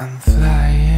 I'm flying.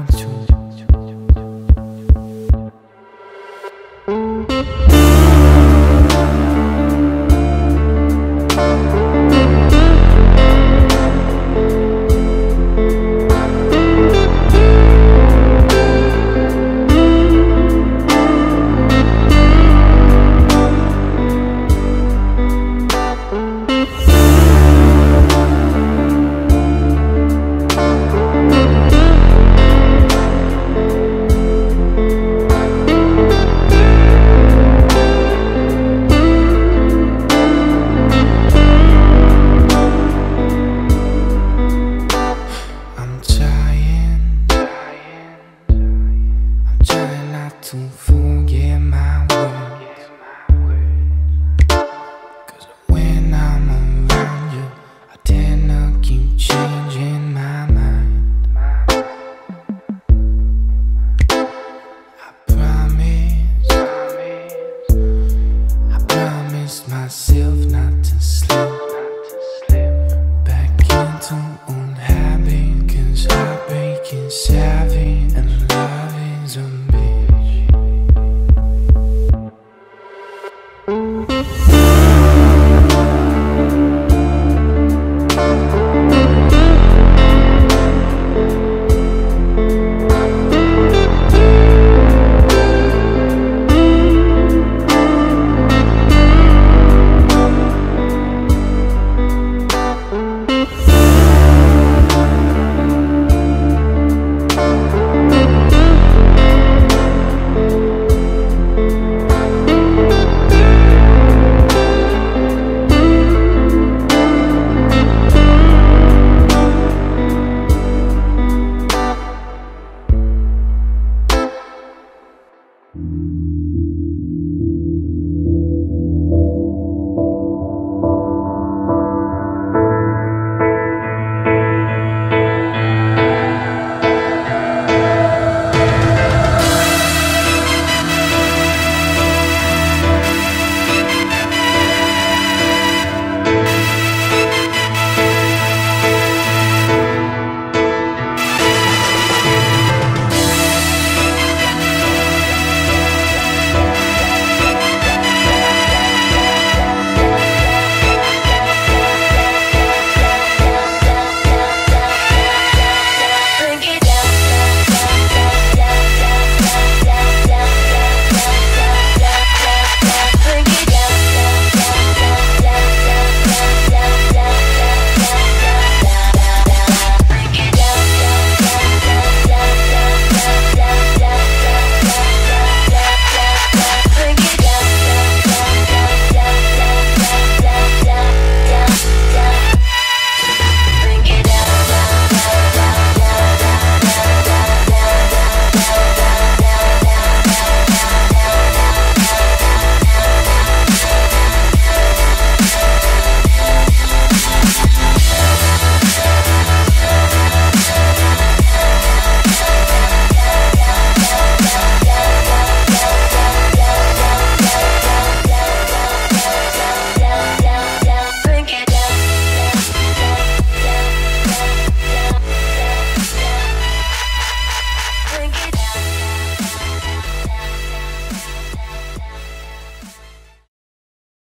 아, 멈춰 forget my when I'm around you, I tend to keep changing my mind. I promise, I promised myself